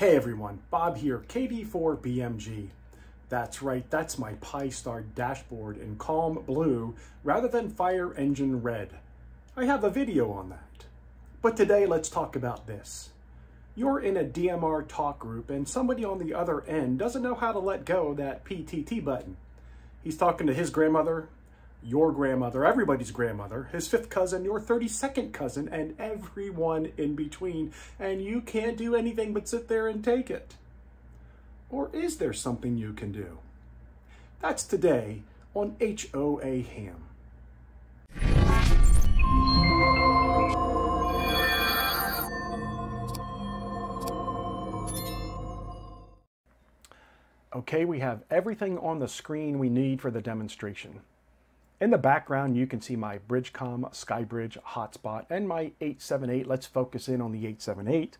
Hey everyone, Bob here, KD4BMG. That's right, that's my Pi-Star dashboard in calm blue rather than fire engine red. I have a video on that. But today let's talk about this. You're in a DMR talk group and somebody on the other end doesn't know how to let go that PTT button. He's talking to his grandmother, your grandmother, everybody's grandmother, his fifth cousin, your 32nd cousin, and everyone in between, and you can't do anything but sit there and take it. Or is there something you can do? That's today on HOA Ham. Okay, we have everything on the screen we need for the demonstration. In the background, you can see my Bridgecom SkyBridge hotspot and my 878. Let's focus in on the 878.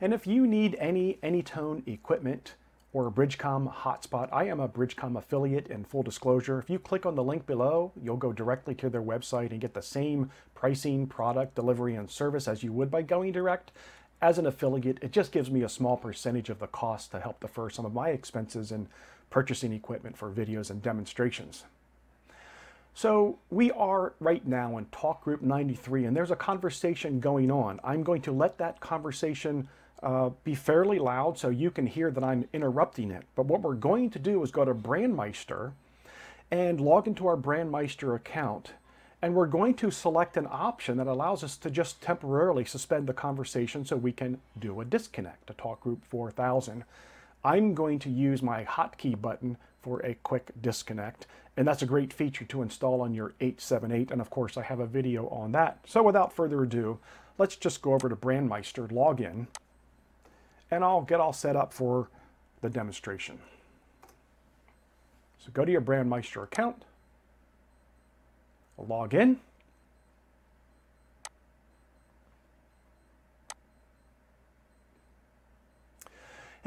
And if you need any Anytone equipment or a Bridgecom hotspot, I am a Bridgecom affiliate in full disclosure. If you click on the link below, you'll go directly to their website and get the same pricing, product, delivery, and service as you would by going direct. As an affiliate, it just gives me a small percentage of the cost to help defer some of my expenses in purchasing equipment for videos and demonstrations. So we are right now in talk group 93 and there's a conversation going on. I'm going to let that conversation uh, be fairly loud so you can hear that I'm interrupting it. But what we're going to do is go to Brandmeister and log into our Brandmeister account. And we're going to select an option that allows us to just temporarily suspend the conversation so we can do a disconnect, a talk group 4000. I'm going to use my hotkey button for a quick disconnect. And that's a great feature to install on your 878. And of course, I have a video on that. So without further ado, let's just go over to Brandmeister, log in and I'll get all set up for the demonstration. So go to your Brandmeister account, log in,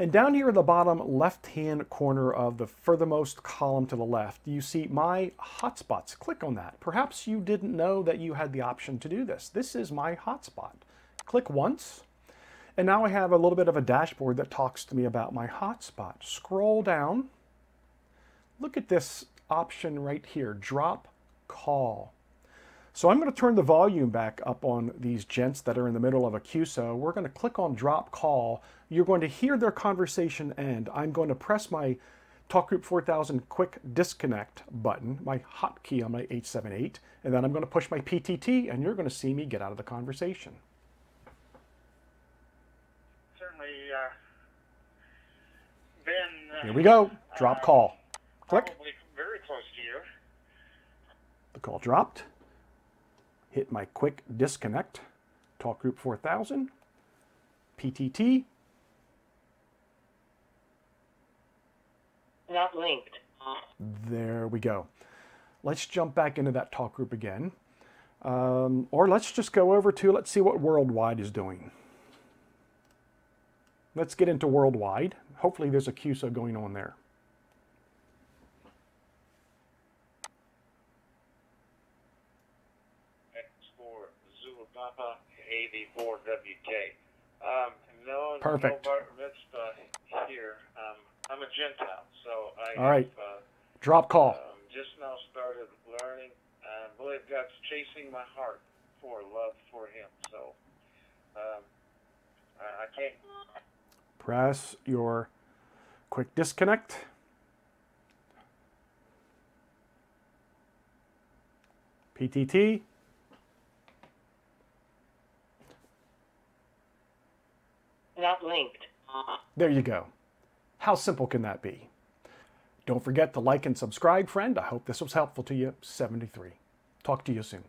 And down here at the bottom left-hand corner of the furthermost column to the left, you see My Hotspots. Click on that. Perhaps you didn't know that you had the option to do this. This is My Hotspot. Click once, and now I have a little bit of a dashboard that talks to me about my hotspot. Scroll down. Look at this option right here, drop call. So I'm going to turn the volume back up on these gents that are in the middle of a QSO. We're going to click on drop call. You're going to hear their conversation end. I'm going to press my Talk Group 4000 quick disconnect button, my hotkey on my 878, and then I'm going to push my PTT and you're going to see me get out of the conversation. Certainly, uh, been. Uh, Here we go. Drop uh, call. Click. Probably very close to you. The call dropped. Hit my quick disconnect. Talk group 4000. PTT. Not linked. There we go. Let's jump back into that talk group again. Um, or let's just go over to, let's see what Worldwide is doing. Let's get into worldwide. Hopefully there's a QSO going on there. Papa AV4WK. Um, no, Perfect. no mitzvah here. Um, I'm a Gentile, so I All right. Have, uh, Drop call. Um, just now started learning. I believe God's chasing my heart for love for Him. So um, I, I can't press your quick disconnect. PTT. Not linked. There you go. How simple can that be? Don't forget to like and subscribe, friend. I hope this was helpful to you. 73. Talk to you soon.